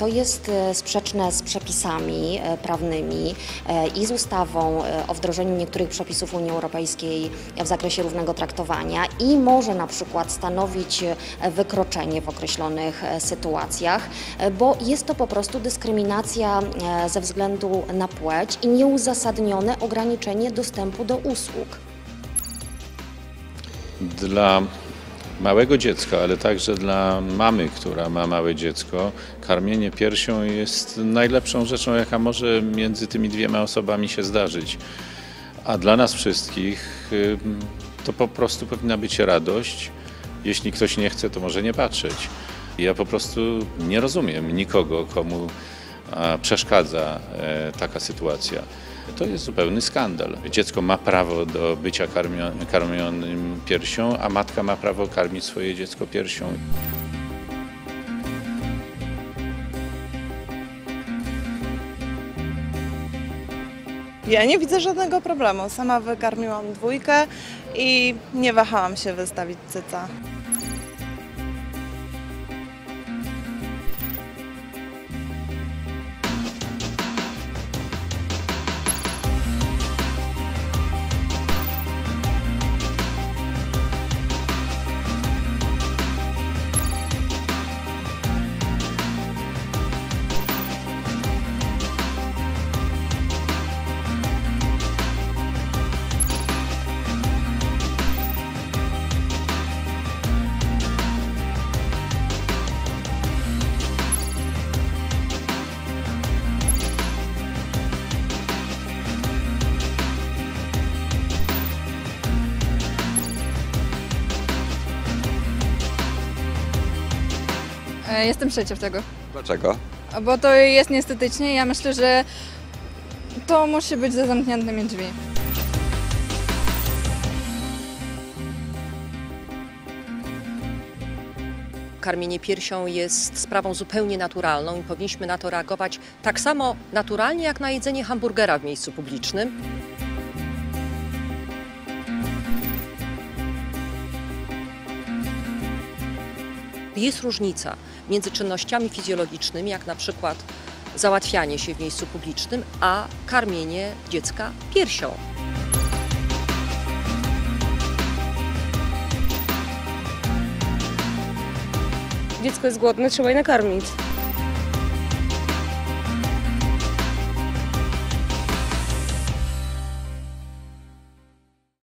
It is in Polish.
to jest e, sprzeczne z przepisami e, prawnymi e, i z ustawą o wdrożeniu niektórych przepisów Unii Europejskiej w zakresie równego traktowania i może na przykład stanowić wykroczenie w określonych sytuacjach, bo jest to po prostu dyskryminacja ze względu na płeć i nieuzasadnione ograniczenie dostępu do usług. Dla małego dziecka, ale także dla mamy, która ma małe dziecko, karmienie piersią jest najlepszą rzeczą, jaka może między tymi dwiema osobami się zdarzyć. A dla nas wszystkich ym, to po prostu powinna być radość. Jeśli ktoś nie chce, to może nie patrzeć. Ja po prostu nie rozumiem nikogo, komu przeszkadza e, taka sytuacja. To jest zupełny skandal. Dziecko ma prawo do bycia karmio, karmionym piersią, a matka ma prawo karmić swoje dziecko piersią. Ja nie widzę żadnego problemu. Sama wykarmiłam dwójkę i nie wahałam się wystawić cyca. Jestem przeciw tego, Dlaczego? bo to jest niestetycznie. Ja myślę, że to musi być za zamkniętymi drzwi. Karmienie piersią jest sprawą zupełnie naturalną i powinniśmy na to reagować tak samo naturalnie jak na jedzenie hamburgera w miejscu publicznym. Jest różnica między czynnościami fizjologicznymi, jak na przykład załatwianie się w miejscu publicznym, a karmienie dziecka piersią. Dziecko jest głodne, trzeba je nakarmić.